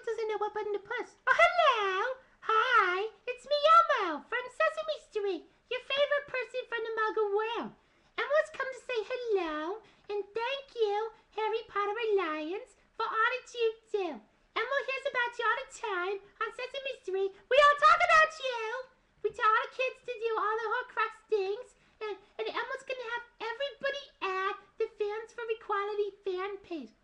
Doesn't know what button to push? Oh, hello! Hi, it's me, Elmo, from Sesame Street, your favorite person from the Muggle world. Elmo's come to say hello and thank you, Harry Potter Alliance, for all that you do. Elmo hears about you all the time on Sesame Street. We all talk about you! We tell all the kids to do all the Horcrux things, and, and Elmo's gonna have everybody add the Fans for Equality fan page.